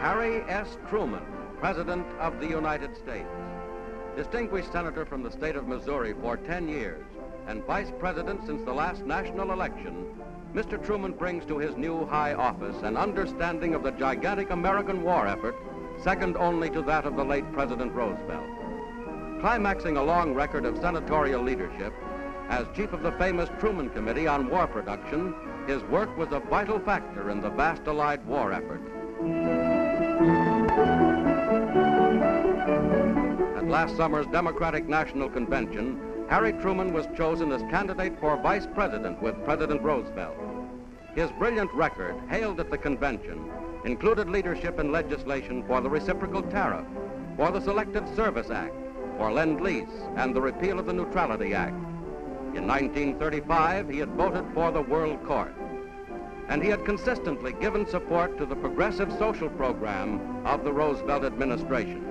Harry S. Truman, President of the United States. Distinguished Senator from the state of Missouri for 10 years and Vice President since the last national election, Mr. Truman brings to his new high office an understanding of the gigantic American war effort, second only to that of the late President Roosevelt. Climaxing a long record of senatorial leadership, as chief of the famous Truman Committee on War Production, his work was a vital factor in the vast Allied war effort. At last summer's Democratic National Convention, Harry Truman was chosen as candidate for vice president with President Roosevelt. His brilliant record, hailed at the convention, included leadership in legislation for the reciprocal tariff, for the Selective Service Act, for Lend-Lease, and the repeal of the Neutrality Act. In 1935, he had voted for the World Court and he had consistently given support to the progressive social program of the Roosevelt administration.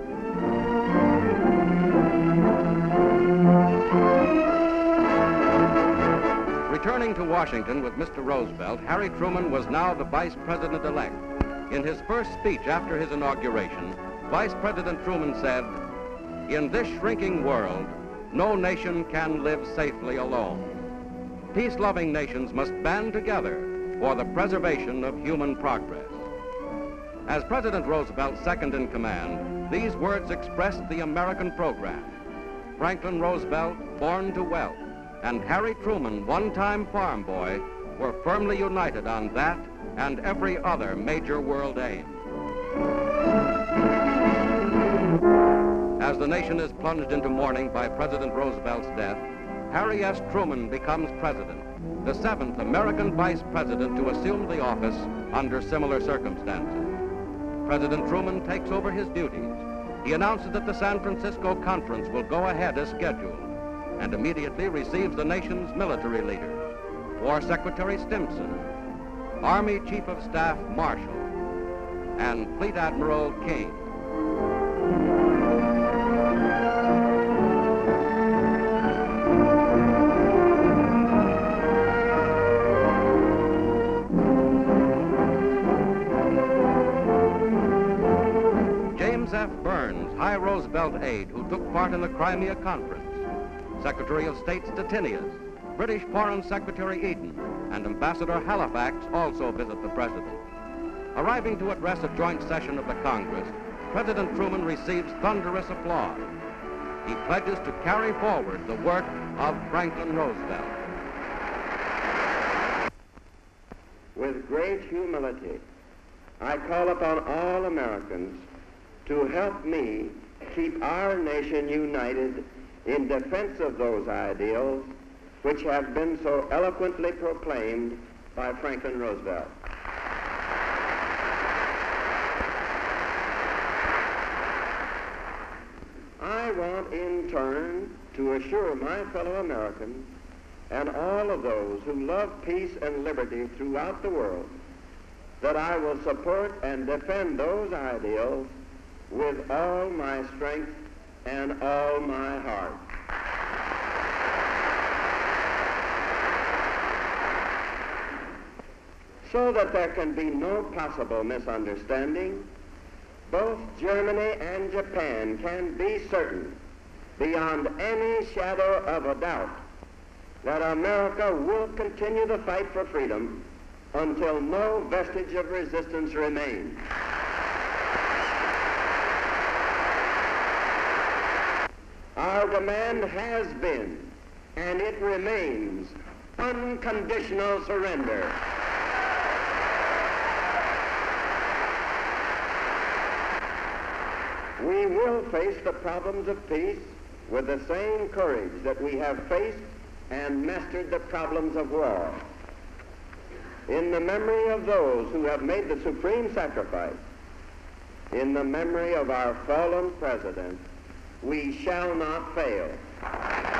Returning to Washington with Mr. Roosevelt, Harry Truman was now the vice president-elect. In his first speech after his inauguration, Vice President Truman said, in this shrinking world, no nation can live safely alone. Peace-loving nations must band together for the preservation of human progress. As President Roosevelt's second in command, these words expressed the American program. Franklin Roosevelt, born to wealth, and Harry Truman, one-time farm boy, were firmly united on that and every other major world aim. The nation is plunged into mourning by President Roosevelt's death, Harry S. Truman becomes president the seventh American vice president to assume the office under similar circumstances. President Truman takes over his duties. He announces that the San Francisco conference will go ahead as scheduled and immediately receives the nation's military leaders, War Secretary Stimson, Army Chief of Staff Marshall, and Fleet Admiral King. High Roosevelt aide who took part in the Crimea Conference, Secretary of State Stettinius, British Foreign Secretary Eden, and Ambassador Halifax also visit the President. Arriving to address a joint session of the Congress, President Truman receives thunderous applause. He pledges to carry forward the work of Franklin Roosevelt. With great humility, I call upon all Americans to help me keep our nation united in defense of those ideals which have been so eloquently proclaimed by Franklin Roosevelt. I want in turn to assure my fellow Americans and all of those who love peace and liberty throughout the world that I will support and defend those ideals with all my strength and all my heart. So that there can be no possible misunderstanding, both Germany and Japan can be certain, beyond any shadow of a doubt, that America will continue the fight for freedom until no vestige of resistance remains. Our demand has been, and it remains, unconditional surrender. We will face the problems of peace with the same courage that we have faced and mastered the problems of war. In the memory of those who have made the supreme sacrifice, in the memory of our fallen president, we shall not fail.